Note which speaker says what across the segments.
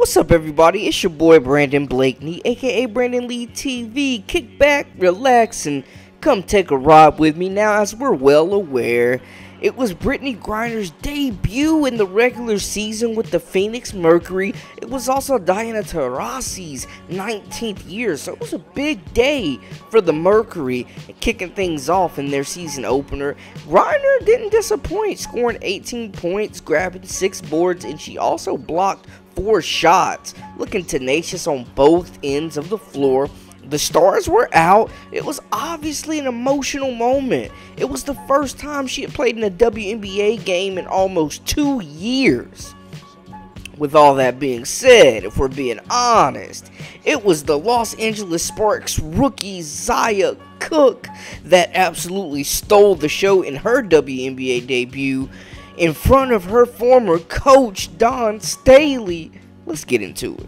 Speaker 1: What's up, everybody? It's your boy Brandon Blakeney, aka Brandon Lee TV. Kick back, relax, and come take a ride with me now, as we're well aware. It was Brittney Griner's debut in the regular season with the Phoenix Mercury. It was also Diana Taurasi's 19th year, so it was a big day for the Mercury, kicking things off in their season opener. Griner didn't disappoint, scoring 18 points, grabbing 6 boards, and she also blocked four shots, looking tenacious on both ends of the floor. The stars were out. It was obviously an emotional moment. It was the first time she had played in a WNBA game in almost two years. With all that being said, if we're being honest, it was the Los Angeles Sparks rookie Zia Cooke that absolutely stole the show in her WNBA debut in front of her former coach, Dawn Staley. Let's get into it.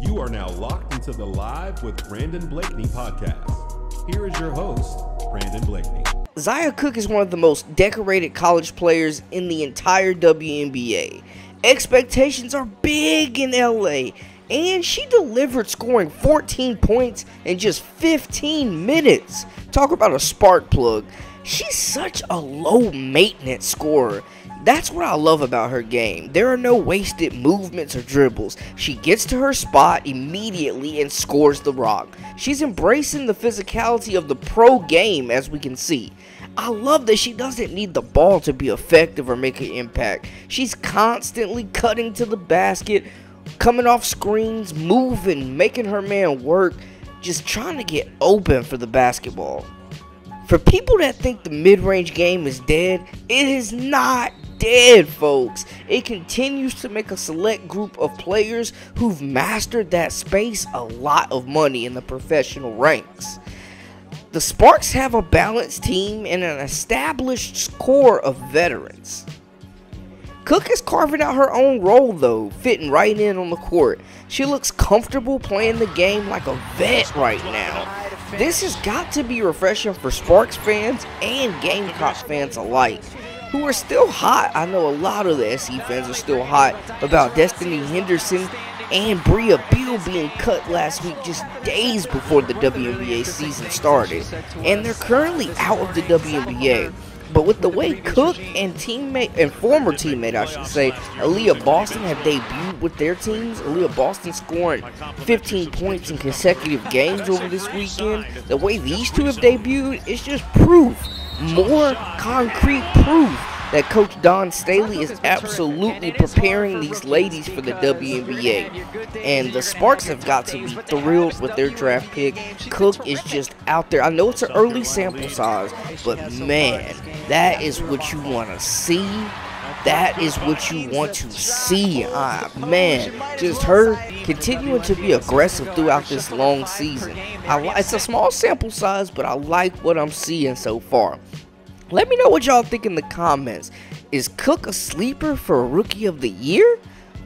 Speaker 2: You are now locked into the Live with Brandon Blakeney podcast. Here is your host, Brandon Blakeney.
Speaker 1: Zia Cooke is one of the most decorated college players in the entire WNBA. Expectations are big in LA, and she delivered scoring 14 points in just 15 minutes. Talk about a spark plug. She's such a low maintenance scorer. That's what I love about her game. There are no wasted movements or dribbles. She gets to her spot immediately and scores the rock. She's embracing the physicality of the pro game as we can see. I love that she doesn't need the ball to be effective or make an impact. She's constantly cutting to the basket, coming off screens, moving, making her man work, just trying to get open for the basketball. For people that think the mid range game is dead, it is not dead, folks. It continues to make a select group of players who've mastered that space a lot of money in the professional ranks. The Sparks have a balanced team and an established core of veterans. Cooke is carving out her own role though, fitting right in on the court. She looks comfortable playing the game like a vet right now. This has got to be refreshing for Sparks fans and Gamecock fans alike, who are still hot. I know a lot of the SC fans are still hot about Destanni Henderson and Brea Beal being cut last week just days before the WNBA season started. And they're currently out of the WNBA. But with the way Cooke and teammate and former teammate, I should say, Aliyah Boston have debuted with their teams, Aliyah Boston scoring 15 points in consecutive games over this weekend. The way these two have debuted is just proof, more concrete proof that Coach Dawn Staley is absolutely preparing these ladies for the WNBA. And the Sparks have got to be thrilled with their draft pick. Cooke is just out there. I know it's an early sample size, but man, that is what you want to see. That is what you want to see. Ah, man, just her continuing to be aggressive throughout this long season. I, it's a small sample size, but I like what I'm seeing so far. Let me know what y'all think in the comments. Is Cooke a sleeper for Rookie of the Year?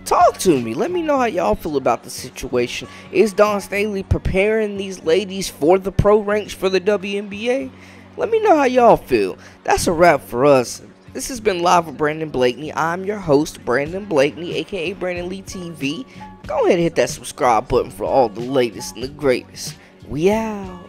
Speaker 1: Talk to me. Let me know how y'all feel about the situation. Is Dawn Staley preparing these ladies for the pro ranks for the WNBA? Let me know how y'all feel. That's a wrap for us. This has been Live with Brandon Blakeney. I'm your host, Brandon Blakeney, aka Brandon Lee TV. Go ahead and hit that subscribe button for all the latest and the greatest. We out.